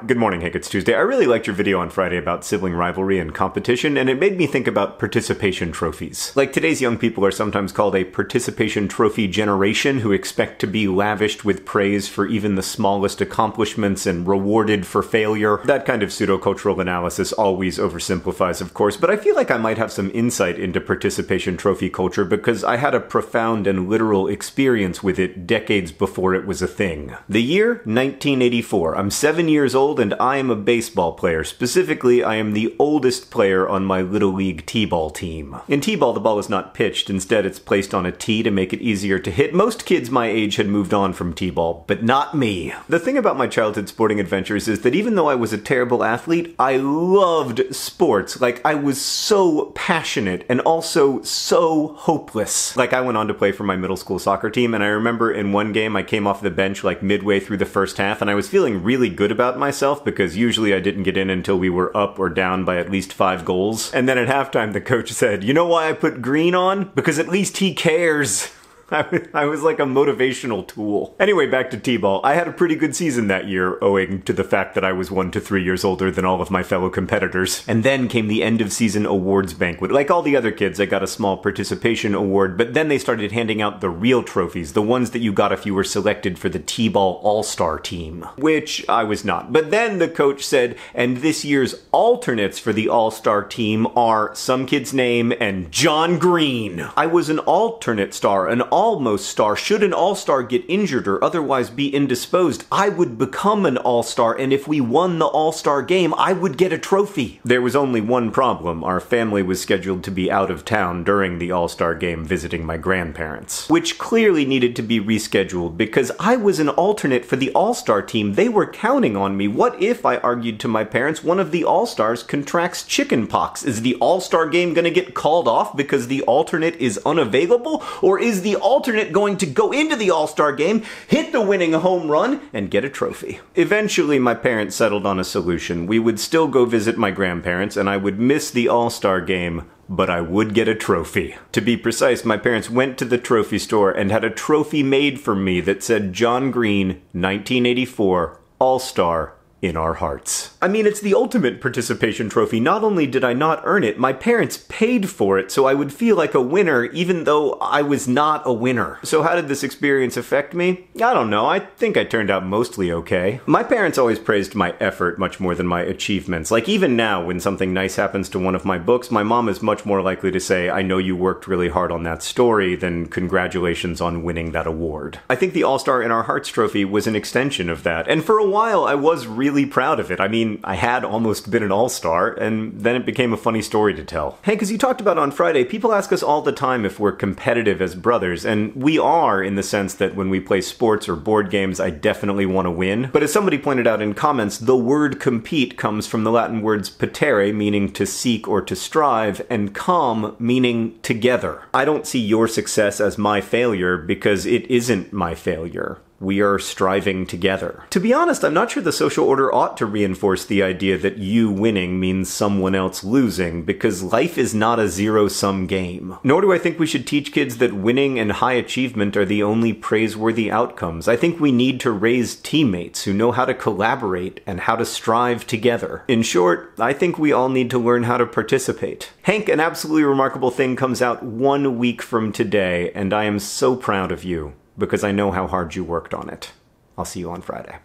Good morning, Hank. It's Tuesday. I really liked your video on Friday about sibling rivalry and competition, and it made me think about participation trophies. Like today's young people are sometimes called a participation trophy generation who expect to be lavished with praise for even the smallest accomplishments and rewarded for failure. That kind of pseudo-cultural analysis always oversimplifies, of course, but I feel like I might have some insight into participation trophy culture because I had a profound and literal experience with it decades before it was a thing. The year 1984. I'm seven years old old and I am a baseball player. Specifically, I am the oldest player on my Little League T-ball team. In T-ball, the ball is not pitched. Instead, it's placed on a tee to make it easier to hit. Most kids my age had moved on from T-ball, but not me. The thing about my childhood sporting adventures is that even though I was a terrible athlete, I loved sports. Like, I was so passionate and also so hopeless. Like, I went on to play for my middle school soccer team, and I remember in one game I came off the bench like midway through the first half, and I was feeling really good about myself myself because usually I didn't get in until we were up or down by at least five goals. And then at halftime, the coach said, You know why I put green on? Because at least he cares. I was like a motivational tool. Anyway, back to T-ball. I had a pretty good season that year, owing to the fact that I was one to three years older than all of my fellow competitors. And then came the end of season awards banquet. Like all the other kids, I got a small participation award, but then they started handing out the real trophies, the ones that you got if you were selected for the T-ball All-Star team, which I was not. But then the coach said, and this year's alternates for the All-Star team are some kid's name and John Green. I was an alternate star, an almost star. Should an all star get injured or otherwise be indisposed, I would become an all star, and if we won the all star game, I would get a trophy. There was only one problem. Our family was scheduled to be out of town during the all star game visiting my grandparents, which clearly needed to be rescheduled because I was an alternate for the all star team. They were counting on me. What if, I argued to my parents, one of the all stars contracts chickenpox? Is the all star game gonna get called off because the alternate is unavailable? Or is the alternate going to go into the All Star game, hit the winning home run, and get a trophy. Eventually, my parents settled on a solution. We would still go visit my grandparents, and I would miss the All Star game but I would get a trophy. To be precise, my parents went to the trophy store and had a trophy made for me that said John Green, 1984, All Star, in our hearts. I mean, it's the ultimate participation trophy. Not only did I not earn it, my parents paid for it so I would feel like a winner even though I was not a winner. So how did this experience affect me? I don't know. I think I turned out mostly okay. My parents always praised my effort much more than my achievements. Like even now, when something nice happens to one of my books, my mom is much more likely to say, I know you worked really hard on that story than congratulations on winning that award. I think the All-Star in Our Hearts trophy was an extension of that. And for a while, I was really really proud of it. I mean, I had almost been an all-star, and then it became a funny story to tell. Hey, because you talked about on Friday, people ask us all the time if we're competitive as brothers, and we are in the sense that when we play sports or board games, I definitely want to win. But as somebody pointed out in comments, the word compete comes from the Latin words petere, meaning to seek or to strive, and com, meaning together. I don't see your success as my failure because it isn't my failure we are striving together. To be honest, I'm not sure the social order ought to reinforce the idea that you winning means someone else losing, because life is not a zero sum game. Nor do I think we should teach kids that winning and high achievement are the only praiseworthy outcomes. I think we need to raise teammates who know how to collaborate and how to strive together. In short, I think we all need to learn how to participate. Hank, an absolutely remarkable thing comes out one week from today, and I am so proud of you because I know how hard you worked on it. I'll see you on Friday.